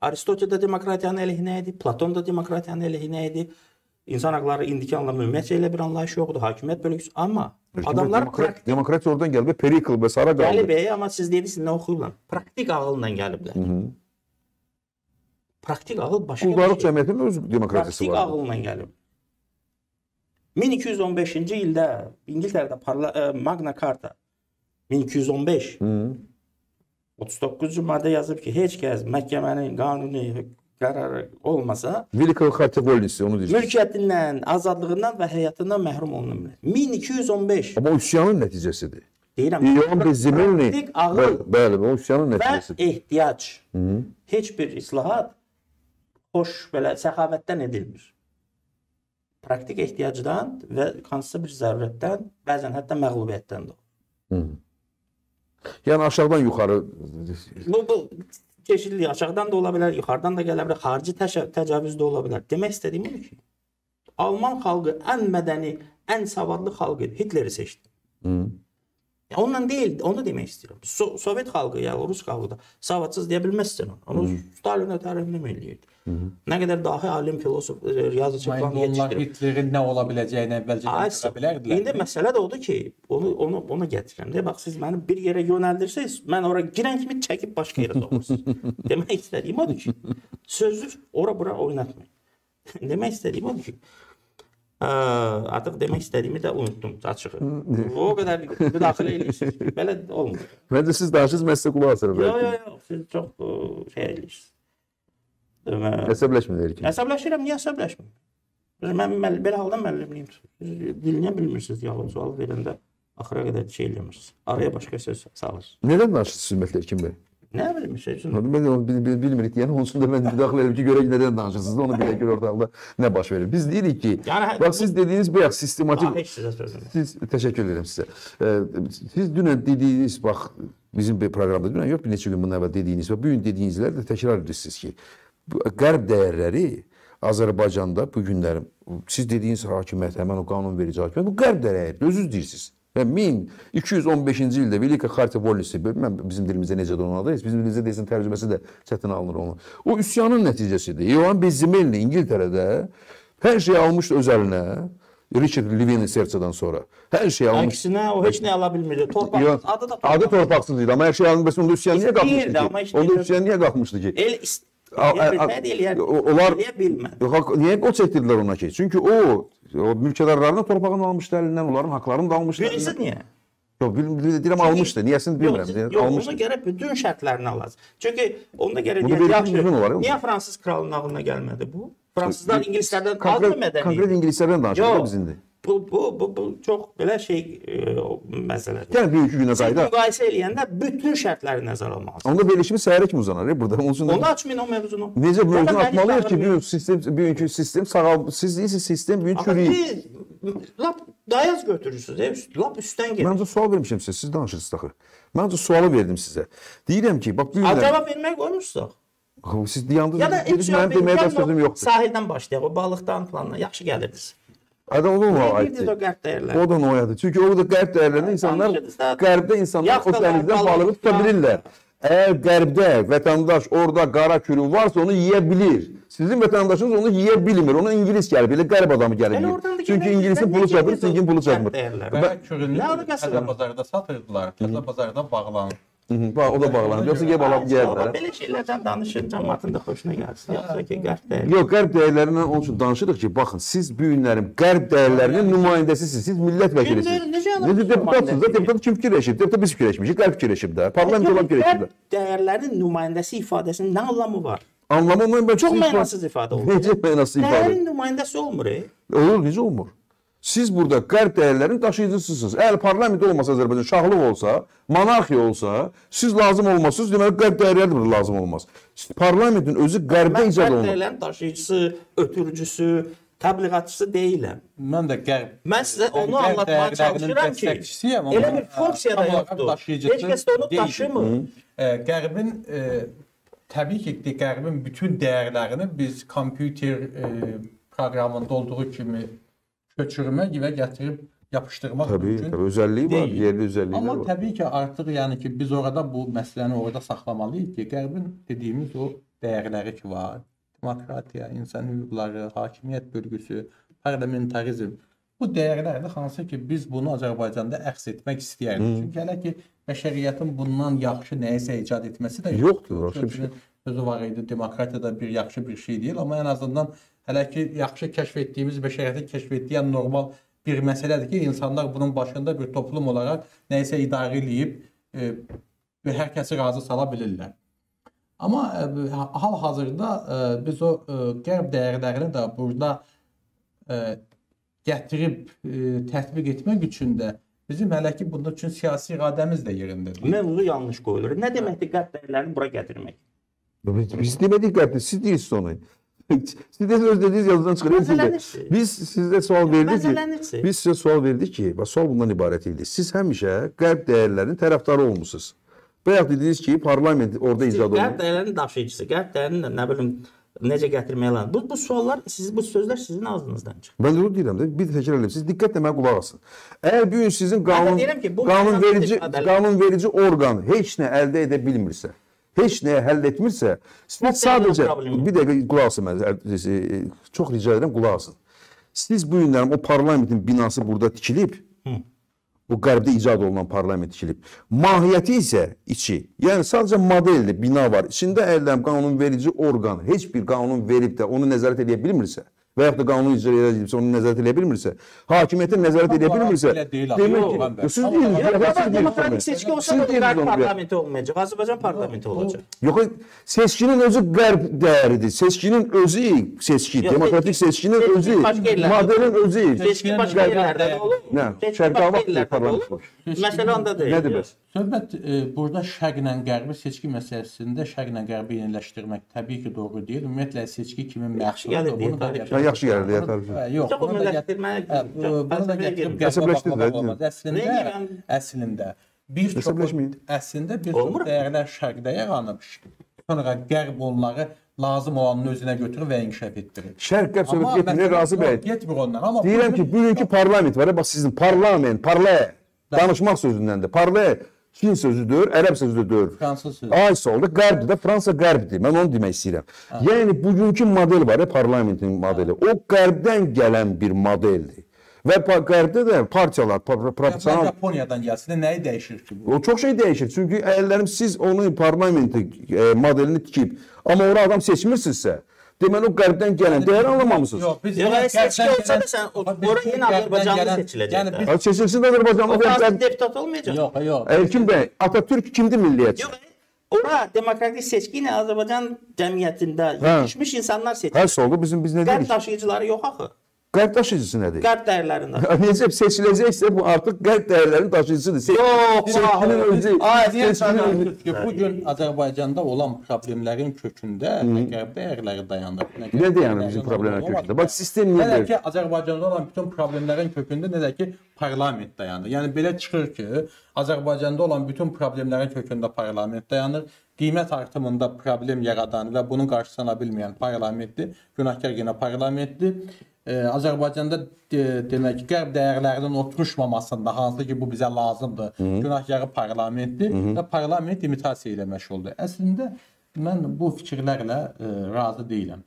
Aristotel da demokratiyanın əleyhinə idi, Platon da demokratiyanın əleyhinə idi. İnsan haqları indiki anlamda ümumiyyətcə elə bir anlayış yoxdur, hakimiyyət bölgüsü. Amma adamlar demokrat, demokrat oradan gəlib, Perikl və Sara qaldı. Gəlib, e, amma siz dedirsiniz nə oxuyurlar? Praktik ağılla gəliblər. Hı -hı. Praktik ağıl başqa Quldarlıq bir şey. cəmiyyətinin öz demokratiyası Praktik var. ağılla gəlib. 1215-ci ildə İngiltərədə parla, ə, Magna Carta 1215 Hı. 39-cu maddə yazıb ki, heç kəs məhkəmənin qanuni qərarı olmasa Velikov kateqorisi onu deyirsiniz. Mülkiyyətindən, azadlığından və həyatından məhrum olunur. 1215. Amma üsyanın nəticəsidir. Deyirəm. İon Bezimilni. Bəli, bəli, o üsyanın nəticəsidir. Və ehtiyac. Hı -hı. Heç bir islahat xoş belə səxavətdən edilmir. Praktik ehtiyacdan və hansısa bir zərurətdən, bəzən hətta məğlubiyyətdən də olur. Hı -hı. Yəni aşağıdan yuxarı Bu bu çeşidli aşağıdan da ola bilər, yuxarıdan da gələ bilər, xarici təcavüz də ola bilər. Demək istədiyim odur ki, Alman xalqı ən mədəni, ən savadlı xalq idi. Hitleri seçdi. Hı. Ondan deyil, onu demək istəyirəm. So Sovet xalqı ya Rus xalqı da savadsız deyə bilməzsən onu. Onu Stalin tərəfindən eləyirdi. Nə qədər dahi alim, filosof, e, yazıcı falan onlar yetişdirib. Hitlerin nə ola biləcəyini əvvəlcədən görə bilərdilər. İndi məsələ də odur ki, onu onu ona gətirirəm. De bax siz məni bir yerə yönəldirsəz, mən ora girən kimi çəkib başqa yerə soxursunuz. Demək istədiyim odur ki, sözü ora bura oynatmayın. Demək istədiyim odur ki, ə, artıq demək istədiyimi də unutdum açığı. o qədər müdaxilə edirsiniz. Belə olmur. Məncə siz danışırsınız, mən sizə qulaq asıram. Yox, yox, yox, siz çox ə, şey edirsiniz. Demə- Əsəbləşməyin ki. Əsəbləşirəm, niyə əsəbləşmirəm? Mən məl belə halda müəllimliyim. Dilinə bilmirsiniz yalnız sual verəndə axıra qədər şey eləmirsiniz. Araya başqa söz salırsınız. Nədən danışırsınız ümumiyyətlə Erkin bəy? Nə bilim şey üçün. Mən onu bil- bil- bilmirik. Yəni onsuz da mən müdaxilə edirəm ki, görək nədən danışırsınız. Onu bilək gör ortalıqda nə baş verir. Biz deyirik ki, Yəni, hə- bax siz dediyiniz bayaq sistematik. Siz təşəkkür edirəm sizə. Siz dünən dediyiniz bax bizim bir proqramda dünən yox bir neçə gün bundan əvvəl dediyiniz və bu gün dediyinizlər də təkrar edirsiniz ki, qərb dəyərləri Azərbaycanda bu günlərin siz dediyiniz hakimiyyət, həmin o qanunverici hakimiyyət bu qərb dəyərləri özünüz deyirsiniz. Və 1215-ci ildə Velika Xartiya Volisi, mən bizim dilimizdə necə də ona bizim dilimizdə desin tərcüməsi də çətin alınır onu. O üsyanın nəticəsidir. İvan Bezimelli İngiltərədə hər şeyi almışdı öz əlinə. Richard Liveni Serçadan sonra. Hər şeyi almışdı. Əksinə o heç nə ala bilmirdi. Torpaq adı da adı torpaqsız idi, amma hər şey alınmışdı. Onda üsyan niyə qalxmışdı amma ki? Onda üsyan niyə qalxmışdı ki? El onlar-. Yox, haqq- niyə o çəkdirdilər ona ki? Çünki o o mülkədarlarının torpağını almışdı əlindən, onların haqlarını da almışdı. Birincisi niyə? Yox, deyirəm almışdı. Niyəsini Yox, bilmirəm. yox, ona Almışdı. görə bütün şərtlərini alacaq. Çünki onda görə verib yaxşı, yox? niyə Fransız kralının ağlına gəlmədi bu? Fransızlar ingilislərdən Konkret, mədəni? konkret ingilislərdən danışırıq da Yox. biz indi. Bu bu bu, bu çox belə şey e, məsələdir. Yəni bugünkü günə Siz qayıdaq. müqayisə eləyəndə bütün şərtləri nəzərə almalısınız. Onda verilişimiz səhərə kimi uzanar burada. Onun üçün Onu açmayın o mövzunu. necə Zaten mövzunu atmalıyıq ki, bugün sistem bugünkü sistem sağal siz deyirsiniz sistem bugün çürüyür. lap dayaz götürürsünüz, e, lap üstdən gedir. Məncə sual vermişəm sizə, siz danışırsınız axı. Məncə sualı verdim sizə. Deyirəm ki, bax bu günlər cavab vermək qoymursuq. siz deyəndə Ya da mənim deməyə də sözüm yoxdur. Sahildən başlayaq, o balıqdan planla yaxşı gəlirdiniz. Ada o da ona Niyə aiddir. o qərb dəyərlər? O da noyadır. Çünki o da qərb dəyərlərində insanlar qərbdə insanlar o dənizdən balığı tuta bilirlər. Əgər qərbdə vətəndaş orada qara kürü varsa onu yeyə bilir. Sizin vətəndaşınız onu yeyə bilmir. Ona ingilis gəlib, elə qərb adamı gəlib. Çünki ingilisin pulu girdin sizin pulu çatmır. Qara kürünü var? bazarda satırdılar. Təzə bazarda bağlanır. Bax, o da bağlanır. Yoxsa gəlib alıb yeyərlər. Belə şeylərdən danışın, cəmaətin də xoşuna gəlsin. Yoxsa ki, qərb dəyər. Yox, qərb dəyərlərindən onun üçün danışırıq ki, baxın, siz bu günlərin qərb dəyərlərinin nümayəndəsisiniz. Siz millət vəkilisiniz. Necə- deputatsınız da, deputat kim fikirləşir? Deputat biz fikirləşmişik, qərb fikirləşib də, parlament olan fikirləşib də. Qərb dəyərlərin nümayəndəsi ifadəsinin nə anlamı var? Anlamı mən Çox mənasız ifadə olur. Necə mənasız ifadə? Dəyərin nümayəndəsi olmur. e. Olur, necə olmur? Siz burada qərb dəyərlərinin daşıyıcısısınız. Əgər parlament olmasa Azərbaycan, şahlıq olsa, monarxiya olsa, siz lazım olmasınız, deməli qərb dəyərləri də burada lazım olmaz. Parlamentin özü qərbdə Mən icad qərb olunur. dəyərlərinin daşıyıcısı, ötürücüsü, təbliğatçısı deyiləm. Mən də qərb Mən sizə onu qərb anlatmağa çalışıram ki, elə bir funksiya da yoxdur. Heç kəs də onu daşımır. Qərbin təbii ki, de, Qərbin bütün dəyərlərini biz kompüter proqramında olduğu kimi köçürmək və gətirib yapışdırmaq Təbii, mümkün. təbii özəlliyi var, deyil. yerli özəlliklər Amma var. təbii ki, artıq yəni ki, biz orada bu məsələni orada saxlamalıyıq ki, Qərbin dediyimiz o dəyərləri ki var. Demokratiya, insan hüquqları, hakimiyyət bölgüsü, parlamentarizm. Bu dəyərlərdir hansı ki biz bunu Azərbaycanda əks etmək istəyərdik. Çünki hələ ki bəşəriyyətin bundan yaxşı nəyisə icad etməsi də Yoxdur. Sözünün Sözü var idi. Demokratiya da bir yaxşı bir şey deyil, amma ən azından hələ ki yaxşı kəşf etdiyimiz bəşəriyyətin kəşf etdiyi normal bir məsələdir ki, insanlar bunun başında bir toplum olaraq nəyisə idarə eləyib e, və hər kəsi razı sala bilirlər. Amma e, hal-hazırda e, biz o e, qərb dəyərlərini də burada e, gətirib e, tətbiq etmək üçün də bizim hələ ki bunun üçün siyasi iradəmiz də yerindədir. Mövzu yanlış qoyulur. Nə deməkdir qərb dəyərlərini bura gətirmək? Biz demədik qəbul, siz deyirsiniz onu. Siz de öz dediğiniz yazıdan. Məsələn, Biz sizə sual verdik ki, biz sizə sual verdik ki, bax sual bundan ibarət idi. Siz həmişə qərb dəyərlərinin tərəfdarı olmusunuz. Bayaq dediniz ki, parlament orada icad Qərb olunur. dəyərlərinin daşıyıcısı, qərb dəyərinin də nə bilim necə gətirmək lazım. Bu bu suallar siz bu sözlər sizin ağzınızdan çıxır. Mən onu deyirəm də, bir təkrar edirəm. Siz diqqətlə mənə qulaq asın. Əgər bu gün sizin qanun ki, bu qanun mənada verici ifadələr- qanun verici orqan heç nə əldə edə bilmirsə, heç nəyə həll etmirsə, siz sadəcə bir dəqiqə qulaq asın mənə. e, Çox rica edirəm qulaq asın. Siz bu günlərim o parlamentin binası burada tikilib, bu qərbdə icad olunan parlament tikilib. Mahiyyəti isə içi. Yəni sadəcə modeldir, bina var. İçində əldən qanunverici orqan heç bir qanun verib də onu nəzarət edə bilmirsə və yaxud da qanun icra edilibsə onu nəzarət edə bilmirsə, hakimiyyətə nəzarət edə bilmirsə, demək ki, siz deyirsiniz, demokratik seçki olsa da qərb parlamenti olmayacaq. Azərbaycan parlamenti olacaq. Yox, seçkinin özü qərb dəyəridir. Seçkinin özü seçki, demokratik seçki- seçkinin seçki özü, modelin özü. Seçki başqa yerlərdə də olur. Nə? Seçki Şərqi başqa Avaq yerlərdə də parlament olur. var. Məsələ onda deyil. Nə demək? Söhbət e, burada şərqlə qərbi seçki məsələsində şərqlə qərbi yeniləşdirmək təbii ki, doğru deyil. Ümumiyyətlə seçki kimi deyə Bunu da yaxşı gəlir deyə tarif- Hə, Yox, Çox bunu da millətdirməyə Hə, bu- bunu da gətirib hə, olmaz. Əslində, əslində bir çox əslində bir çox dəyərlər şərqdə yaranıb. Sonra qərb onları lazım olanın özünə götürür və inkişaf etdirir. Şərq-qərb söhbət getmir, razı bəyik. Getmir ondan. Amma Deyirəm ki, bugünkü parlament var ya, bax sizin parlament, parlaye, danışmaq sözündəndir. Parlaye Çin sözüdür, ərəb sözüdür. fransız sözü. Ay solda qərbdir də, Fransa qərbdir. Mən onu demək istəyirəm. Yəni bugünkü model var parlamentin modeli. O qərbdən gələn bir modeldir. Və qərbdə də partiyalar, professional Yaponiyadan gəlsin, nəyi dəyişir ki bu? o çox şey dəyişir. Çünki əyərlərim siz onu parlamenti e, modelini tikib, amma ora adam seçmirsinizsə, deməli o qərbdən gələn dəyər anlamamısınız. Yox, biz əgər seçki olsa da sən ora yenə Azərbaycanlı seçiləcək Yəni biz Ha, Seçilsin Azərbaycanlı və qərb. deputat olmayacaq. yox, yox. Elkin bəy, Atatürk kimdir milliyətçi? Yox, ora demokratik seçki ilə Azərbaycan cəmiyyətində yetişmiş insanlar seçilir. Hər solda bizim biz nə Qərb deyirik? daşıyıcıları yox axı. Qərb daşıyıcısı nədir? Qərb dəyərlərində. Necə seçiləcəksə bu artıq qərb dəyərlərinin daşıyıcısıdır. Se- Yox, seçkinin özü. Ay, seçkinin bu gün Azərbaycanda olan problemlərin kökündə nə qərb dəyərləri dayanır. nə dayanır bizim problemlərin kökündə? Bax, sistem niyə Nə ki, Azərbaycanda olan bütün problemlərin kökündə nə də ki, parlament dayanır. Yəni belə çıxır ki, Azərbaycanda olan bütün problemlərin kökündə parlament dayanır. Qiymət artımında problem yaradan və bunun qarşısını ala bilməyən parlamentdir. Günahkar yenə parlamentdir. Ee, Azərbaycanda de, demək qərb dəyərlərinin oturuşmamasında hansı ki bu bizə lazımdır. Günahkarı parlamentdir və parlament imitasiya ilə məşğuldur. Əslində mən bu fikirlərlə e, razı deyiləm.